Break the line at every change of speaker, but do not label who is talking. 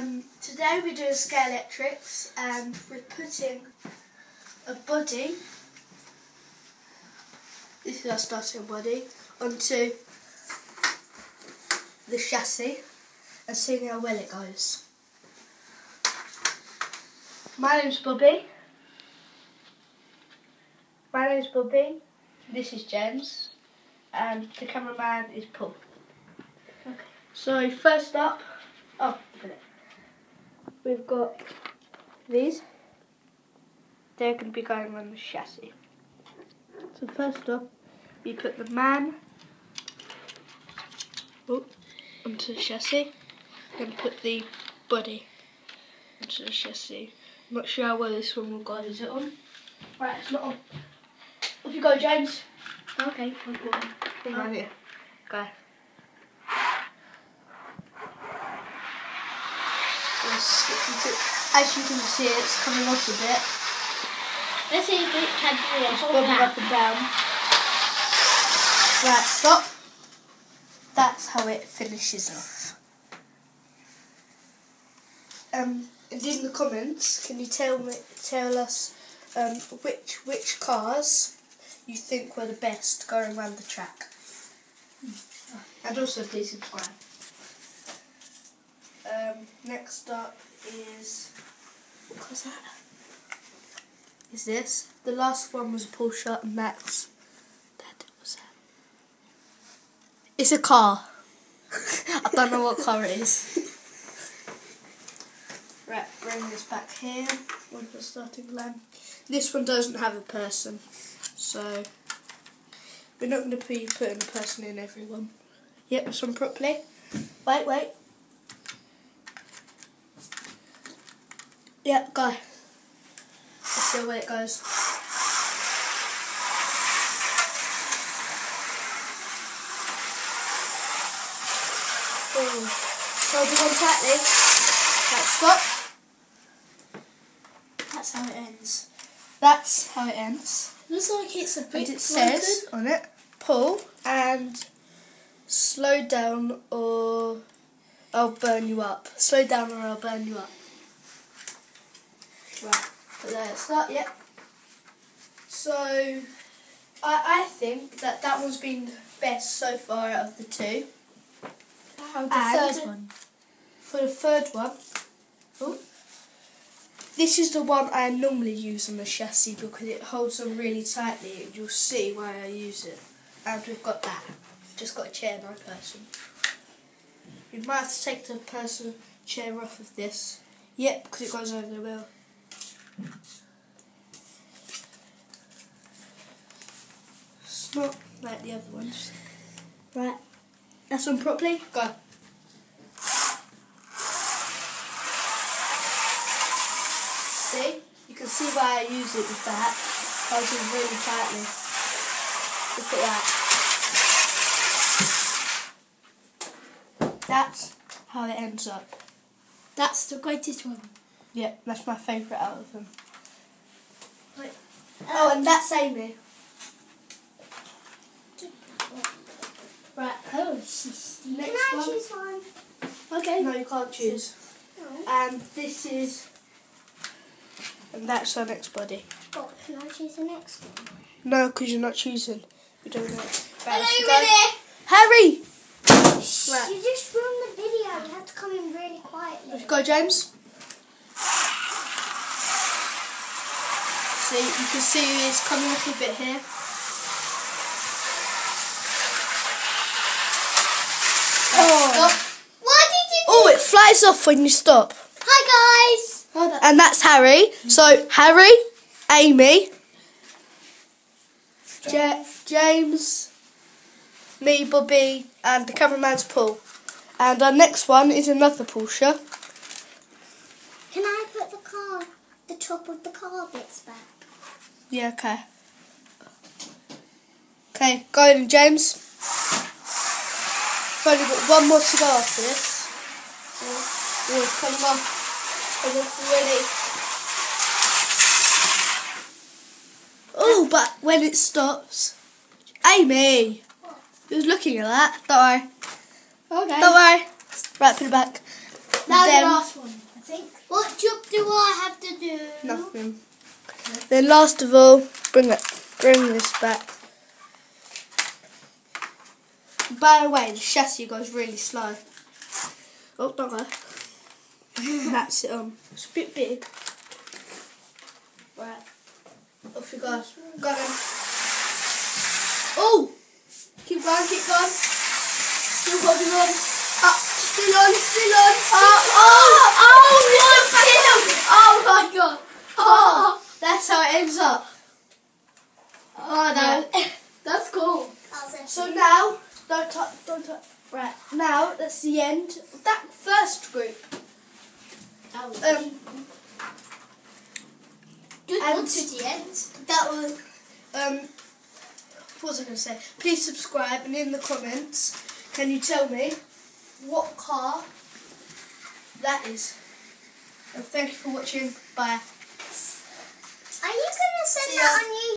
Um, today we're doing Scalextrics and we're putting a body, this is our starting body, onto the chassis and seeing how well it goes. My name's Bobby. My name's Bobby. This is James. And the cameraman is Paul. Okay. So first up, oh, we've got these. They're going to be going on the chassis. So first up, we put the man oh, onto the chassis. and put the body onto the chassis. I'm not sure well this one will go. Is it on? Right, it's not on. Off you go, James.
Okay, I'm going.
Here. Go. As you can see, it's coming off a bit.
Let's see if it can do it.
It's bobbing up and down. Right, stop. That's how it finishes off. Um, and in the comments, can you tell me, tell us um, which which cars you think were the best going around the track? And also, please subscribe. Um, next up is what was that? Is this the last one was a Porsche and that's that was that. It's a car. I don't know what car it is. Right, bring this back here. On the starting line. This one doesn't have a person, so we're not going to be putting a person in everyone. Yep, this one properly. Wait, wait. Yep, go. Let's see where it goes. Oh, hold it on tightly. Right, stop.
That's how it ends.
That's how it ends.
Looks like it's a bit
And it says on it, pull and slow down or I'll burn you up. Slow down or I'll burn you up. Right, but there, start, yep. So, I, I think that that one's been the best so far out of the two.
How the
And-
third one.
For the third one, oh, this is the one I normally use on the chassis because it holds on really tightly and you'll see why I use it. And we've got that. Just got a chair, no person. We might have to take the person chair off of this. Yep, because it goes over the wheel. It's not like the other ones. Right, that's one properly. Go. See? You can see why I use it with that. Holds it really tightly. Look at that. That's how it ends up.
That's the greatest one.
Yeah, that's my favourite out of them.
Wait.
Oh, uh, and that's Amy. Right,
Oh, she's.
next
Can I
one.
choose one? Okay.
No, you can't choose.
No.
And um, this is... And that's our next body.
Oh, can I choose the next one?
No, because you're not choosing. We don't know. Right, off you
Hello,
go. Harry! Right.
You just ruined the video. You have to come in really quietly.
Let's go, James. See, you can see it's coming up a bit here.
Oh.
Stop.
Why did you?
Oh, it flies off when you stop.
Hi guys.
And that's Harry. So, Harry, Amy, Ja- James, me, Bobby, and the cameraman's Paul. And our next one is another Porsche.
Can I put the car, the top of the car bits back?
Yeah, okay. Okay, go then, James. We've only got one more to go after this. Oh, it's coming off. Coming off already. Oh, but when it stops. Amy! Who's looking at that? Don't worry.
Okay.
Don't worry. Right, put it back.
Now the last one, I think. What job do I have to do?
Nothing. Then last of all, bring it, bring this back. By the way, the chassis goes really slow. Oh, don't go. That's it on. It's a bit big. Right. Off you go. Go then. Oh! Keep going, keep going. Still holding on. Up. Still on, still on. Oh, oh, oh, yes,
Oh my god!
Oh, that's how it ends up.
Oh, that, that's cool.
So now, don't touch, don't touch. Right, now that's the end of that first group. Um,
Good
and-
to the end.
that was, um, what was I going to say? Please subscribe and in the comments, can you tell me what car that is? And thank you for watching. Bye.
Are you going to send
See
that
ya.
on